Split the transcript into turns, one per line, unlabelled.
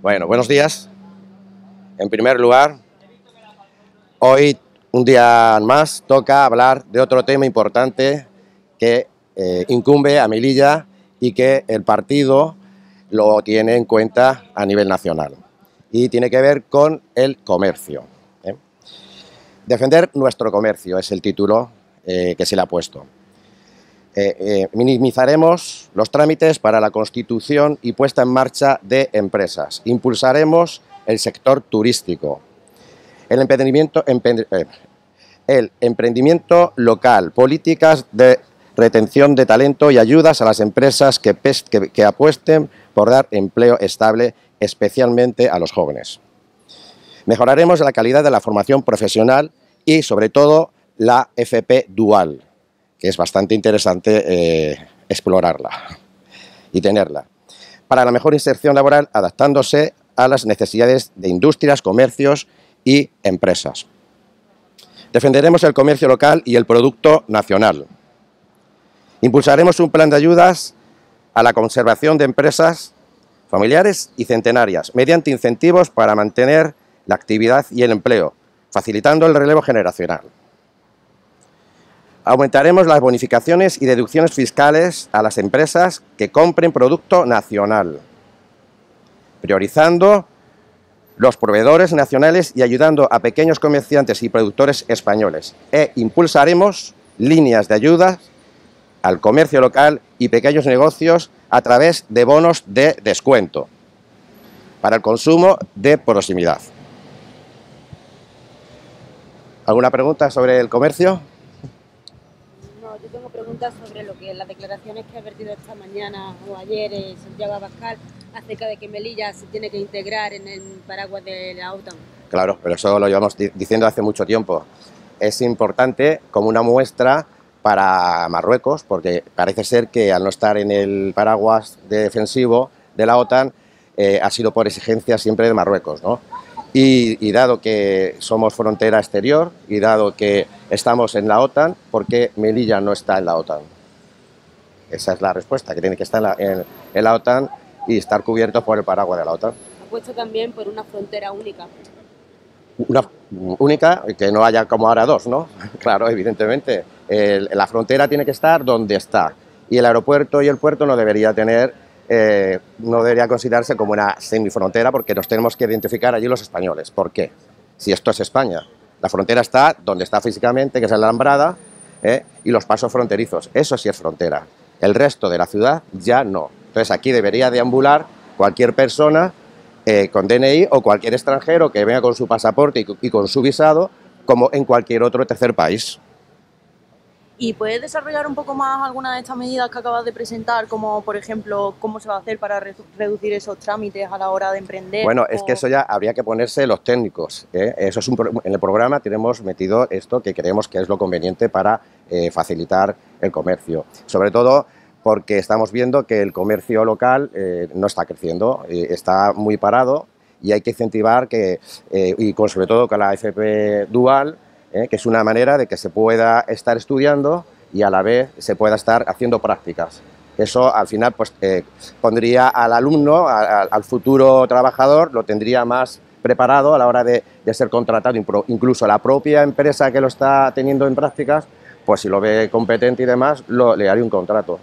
Bueno, buenos días. En primer lugar, hoy, un día más, toca hablar de otro tema importante que eh, incumbe a Melilla y que el partido lo tiene en cuenta a nivel nacional. Y tiene que ver con el comercio. ¿eh? Defender nuestro comercio es el título eh, que se le ha puesto. Minimizaremos los trámites para la constitución y puesta en marcha de empresas. Impulsaremos el sector turístico, el emprendimiento, emprendimiento local, políticas de retención de talento y ayudas a las empresas que, que, apuesten por dar empleo estable, especialmente a los jóvenes. Mejoraremos la calidad de la formación profesional y, sobre todo, la FP dual, que es bastante interesante eh, explorarla y tenerla, para la mejor inserción laboral adaptándose a las necesidades de industrias, comercios y empresas. Defenderemos el comercio local y el producto nacional, Impulsaremos un plan de ayudas a la conservación de empresas familiares y centenarias, mediante incentivos para mantener la actividad y el empleo, facilitando el relevo generacional. Aumentaremos las bonificaciones y deducciones fiscales a las empresas que compren producto nacional, priorizando los proveedores nacionales y ayudando a pequeños comerciantes y productores españoles. E impulsaremos líneas de ayudas al comercio local y pequeños negocios a través de bonos de descuento para el consumo de proximidad. ¿Alguna pregunta sobre el comercio?
Tengo preguntas sobre lo que las declaraciones que ha vertido esta mañana o ayer eh, Santiago Abascal acerca de que Melilla se tiene que integrar en el paraguas de la OTAN.
Claro, pero eso lo llevamos diciendo hace mucho tiempo. Es importante como una muestra para Marruecos, porque parece ser que al no estar en el paraguas defensivo de la OTAN, eh, ha sido por exigencia siempre de Marruecos. ¿no? Y, dado que somos frontera exterior y dado que estamos en la OTAN, ¿por qué Melilla no está en la OTAN? Esa es la respuesta, que tiene que estar en la, OTAN y estar cubierto por el paraguas de la OTAN.
Ha puesto también por una frontera única.
Una única, que no haya como ahora dos, ¿no? Claro, evidentemente la frontera tiene que estar donde está y el aeropuerto y el puerto no debería tener, eh, no debería considerarse como una semifrontera porque nos tenemos que identificar allí los españoles. ¿Por qué? Si esto es España, la frontera está donde está físicamente, que es la Alambrada, ¿eh? y los pasos fronterizos. Eso sí es frontera. El resto de la ciudad ya no. Entonces aquí debería deambular cualquier persona eh, con DNI o cualquier extranjero que venga con su pasaporte y con su visado, como en cualquier otro tercer país.
¿Y puedes desarrollar un poco más alguna de estas medidas que acabas de presentar, como por ejemplo cómo se va a hacer para reducir esos trámites a la hora de emprender?
Bueno, es que eso ya habría que ponerse los técnicos. ¿eh? Eso es en el programa tenemos metido esto que creemos que es lo conveniente para eh, facilitar el comercio. Sobre todo porque estamos viendo que el comercio local eh, no está creciendo, está muy parado y hay que incentivar que, y con, sobre todo con la FP Dual, ¿eh? que es una manera de que se pueda estar estudiando y a la vez se pueda estar haciendo prácticas. Eso al final pues, eh, pondría al alumno, al futuro trabajador, lo tendría más preparado a la hora de, ser contratado, incluso la propia empresa que lo está teniendo en prácticas, pues si lo ve competente y demás, le haría un contrato.